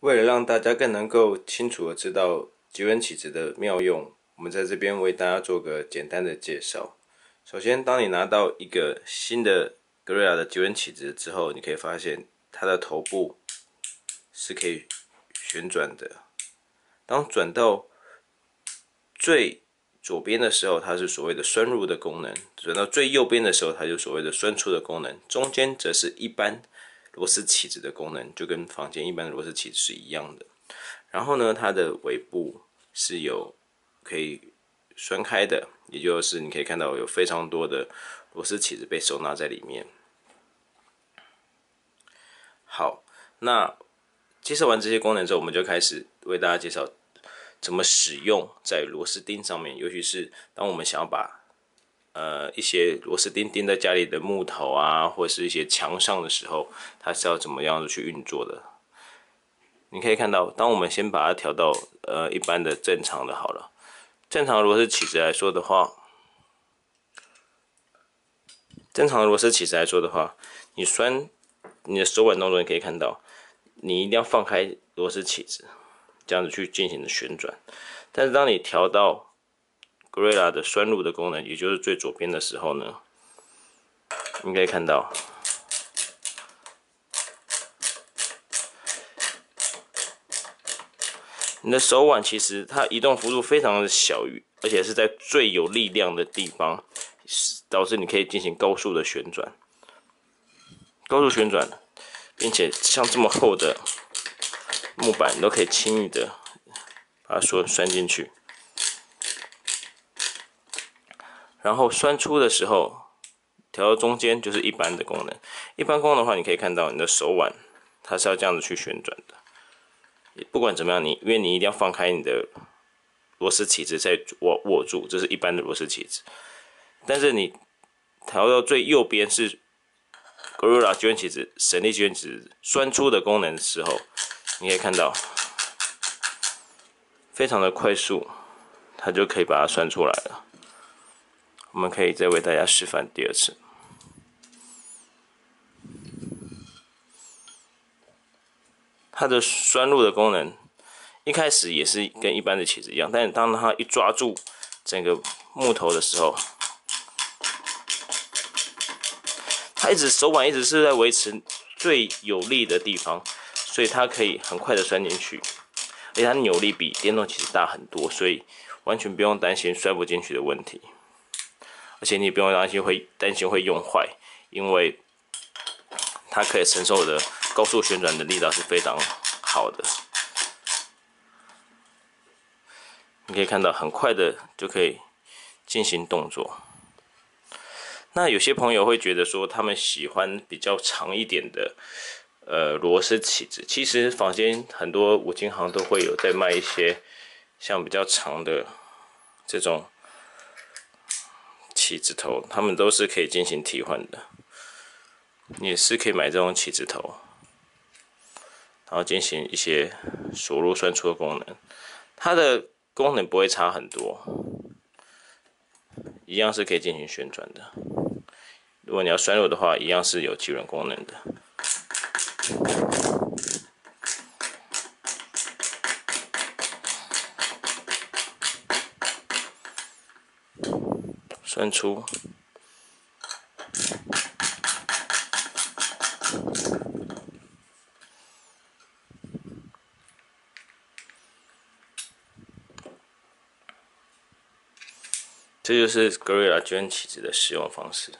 为了让大家更能够清楚的知道极温起子的妙用，我们在这边为大家做个简单的介绍。首先，当你拿到一个新的 Gorilla 的极温起子之后，你可以发现它的头部是可以旋转的。当转到最左边的时候，它是所谓的栓入的功能；转到最右边的时候，它就所谓的栓出的功能。中间则是一般。螺丝起子的功能就跟房间一般的螺丝起子是一样的。然后呢，它的尾部是有可以栓开的，也就是你可以看到有非常多的螺丝起子被收纳在里面。好，那介绍完这些功能之后，我们就开始为大家介绍怎么使用在螺丝钉上面，尤其是当我们想要把呃，一些螺丝钉钉在家里的木头啊，或者是一些墙上的时候，它是要怎么样子去运作的？你可以看到，当我们先把它调到呃一般的正常的好了，正常螺丝起子来说的话，正常的螺丝起子来说的话，你栓你的手腕动作，你可以看到，你一定要放开螺丝起子，这样子去进行的旋转。但是当你调到 Gorilla 的栓入的功能，也就是最左边的时候呢，你可以看到，你的手腕其实它移动幅度非常的小于，而且是在最有力量的地方，导致你可以进行高速的旋转，高速旋转，并且像这么厚的木板，你都可以轻易的把它栓栓进去。然后栓出的时候，调到中间就是一般的功能。一般功能的话，你可以看到你的手腕，它是要这样子去旋转的。不管怎么样，你因为你一定要放开你的螺丝起子再握握住，这是一般的螺丝起子。但是你调到最右边是 Gorilla 机关起子、神力卷起子栓出的功能的时候，你可以看到非常的快速，它就可以把它栓出来了。我们可以再为大家示范第二次。它的栓入的功能一开始也是跟一般的起子一样，但是当它一抓住整个木头的时候，它一直手腕一直是在维持最有力的地方，所以它可以很快的栓进去，而且它扭力比电动起子大很多，所以完全不用担心摔不进去的问题。而且你不用担心会担心会用坏，因为它可以承受的高速旋转的力道是非常好的。你可以看到很快的就可以进行动作。那有些朋友会觉得说，他们喜欢比较长一点的呃螺丝起子。其实坊间很多五金行都会有在卖一些像比较长的这种。起子头，他们都是可以进行替换的，也是可以买这种起子头，然后进行一些输入算出的功能，它的功能不会差很多，一样是可以进行旋转的。如果你要栓入的话，一样是有基本功能的。翻出，这就是 Gorilla 卷起子的使用方式。